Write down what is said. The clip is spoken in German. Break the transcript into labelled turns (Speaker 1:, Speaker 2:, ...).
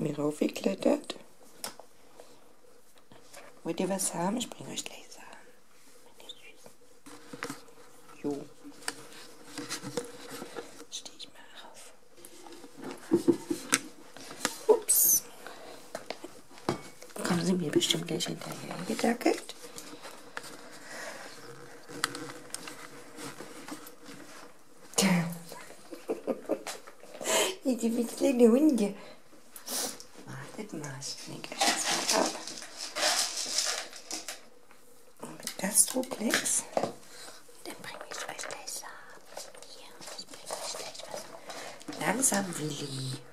Speaker 1: mir raufgeklettert. Wollt ihr was haben? Ich bringe euch gleich Sachen. Jo. Stehe ich mal auf. Ups. Kommen sie mir bestimmt gleich hinterher gedackelt. Die kleine Hunde. Wartet mal, ich das mal ab. Und mit das Duplex, dann bringe ich euch gleich Sachen. Hier, ich bringe euch gleich was. Langsam, Willi.